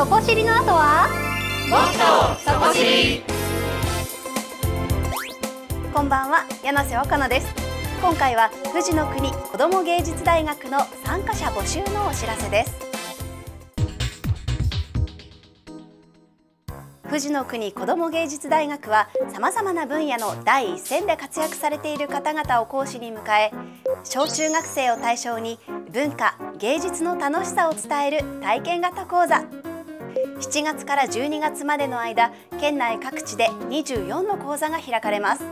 そこ知りの後は？もっとそこ知り。こんばんは柳瀬若菜です。今回は富士の国子ども芸術大学の参加者募集のお知らせです。富士の国子ども芸術大学はさまざまな分野の第一線で活躍されている方々を講師に迎え小中学生を対象に文化芸術の楽しさを伝える体験型講座7月から12月までの間県内各地で24の講座が開かれます。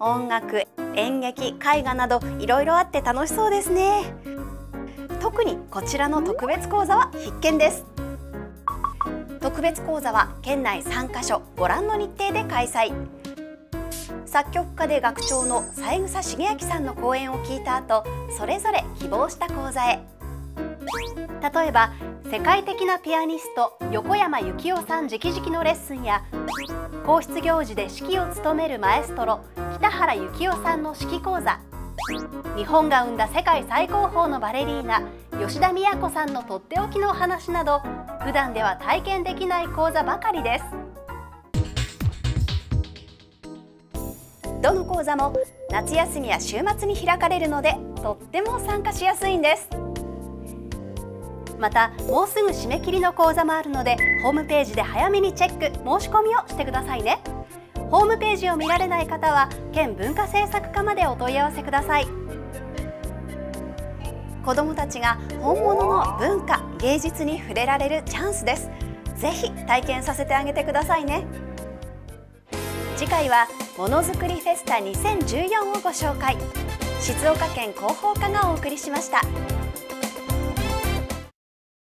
音楽演劇絵画などいろいろあって楽しそうですね。特にこちらの特別講座は必見です。特別講座は県内3カ所ご覧の日程で開催。作曲家で学長の三枝茂明さんの講演を聞いた後それぞれ希望した講座へ。例えば世界的なピアニスト横山幸夫さん直々のレッスンや皇室行事で指揮を務めるマエストロ北原幸夫さんの指揮講座。日本が生んだ世界最高峰のバレリーナ吉田都さんのとっておきのお話など普段では体験できない講座ばかりです。どの講座も夏休みや週末に開かれるのでとっても参加しやすいんです。またもうすぐ締め切りの講座もあるのでホームページで早めにチェック申し込みをしてくださいね。ホームページを見られない方は県文化政策課までお問い合わせください。子どもたちが本物の文化芸術に触れられるチャンスです。ぜひ体験させてあげてくださいね。次回はものづくりフェスタ2014をご紹介。静岡県広報課がお送りしました。